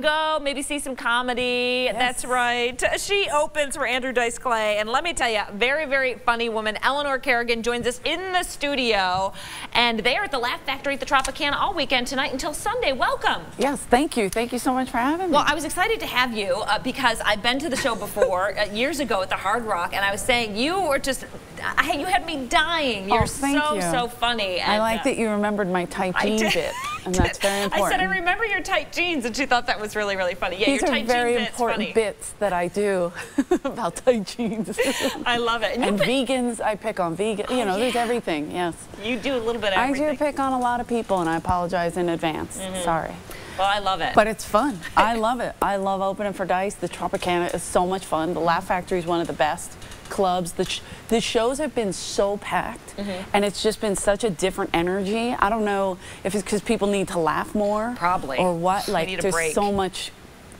go, maybe see some comedy. Yes. That's right. She opens for Andrew Dice Clay. And let me tell you, very, very funny woman. Eleanor Kerrigan joins us in the studio. And they are at the Laugh Factory at the Tropicana all weekend tonight until Sunday. Welcome. Yes, thank you. Thank you so much for having me. Well, I was excited to have you uh, because I've been to the show before uh, years ago at the Hard Rock, and I was saying you were just, I, you had me dying. You're Oh, so, you. so funny. I like uh, that you remembered my tight I jean did. bit, and that's very important. I said, I remember your tight jeans, and she thought that was really, really funny. Yeah, These your are tight very jeans bit's important funny. bits that I do about tight jeans. I love it. And, and vegans, I pick on vegan. Oh, you know, there's everything. Yes, you do a little bit of I everything. do pick on a lot of people, and I apologize in advance. Mm-hmm. Sorry, Well, I love it. but it's fun. I love it. I love opening for Dice. The Tropicana is so much fun. The Laugh Factory is one of the best clubs. The, sh- the shows have been so packed, Mm-hmm. and it's just been such a different energy. I don't know if it's because people need to laugh more, Probably. or what. Like, there's break. so much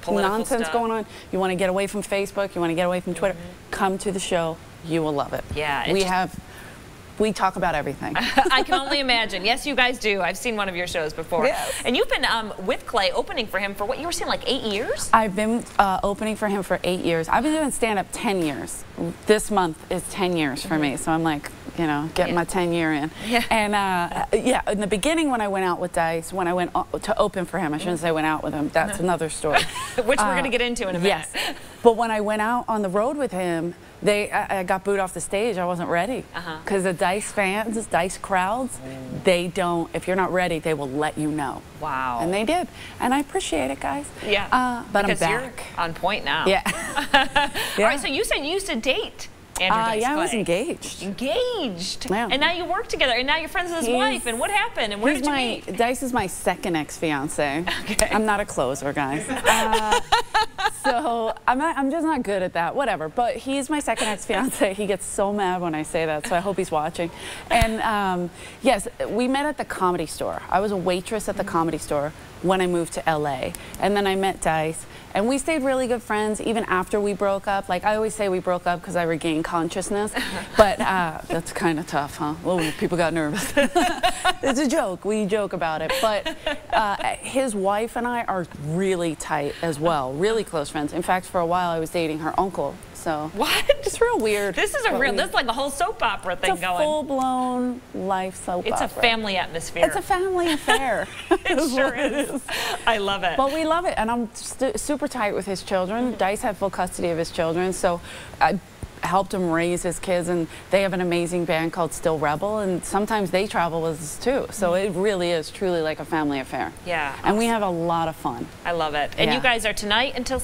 Political nonsense stuff. going on. You want to get away from Facebook. You want to get away from Twitter. Come to the show. You will love it. Yeah, we have. We talk about everything. I can only imagine. Yes, you guys do. I've seen one of your shows before. Yes. And you've been um, with Clay opening for him for what you were saying, like eight years? I've been uh, opening for him for eight years. I've been doing stand up 10 years. This month is 10 years for me. So I'm like, you know, getting Mm-hmm. Yeah. my 10 year in. Yeah. And uh, yeah, in the beginning when I went out with Dice, when I went to open for him, I shouldn't say went out with him, that's another story. Which we're Uh, going to get into in a minute. Yes. But when I went out on the road with him, they I, I got booed off the stage. I wasn't ready. Uh-huh. Because the Dice fans, Dice crowds, they don't, if you're not ready, they will let you know. Wow. And they did. And I appreciate it, guys. yeah. Uh, but because I'm you're back. on point now. Yeah. All right, so you said you used to date Andrew Uh, Dice yeah, I was engaged. Engaged. Yeah. And now you work together, and now you're friends with his He's- wife. And what happened? And where did you my meet? Dice is my second ex-fiance. Okay. I'm not a closer, guys. Uh, so I'm not, I'm just not good at that. Whatever. But he's my second ex-fiance. He gets so mad when I say that. So I hope he's watching. And um, yes, we met at the Comedy Store. I was a waitress at the Comedy Store when I moved to LA, and then I met Dice. And we stayed really good friends even after we broke up. Like I always say, we broke up because I regained consciousness, but uh, that's kind of tough, huh? Oh, people got nervous. it's a joke. We joke about it. But uh, his wife and I are really tight as well, really close friends. In fact, for a while, I was dating her uncle. So What? it's real weird. This is a real, we- this is like a whole soap opera thing it's a going. full-blown life soap it's a family atmosphere. It's a family affair. it sure is. I love it. But we love it, and I'm super tight with his children. Mm-hmm. Dice had full custody of his children, so I helped him raise his kids, and they have an amazing band called Still Rebel, and sometimes they travel with us too. So mm-hmm. it really is truly like a family affair. Yeah, And we have a lot of fun. I love it. And you guys are tonight until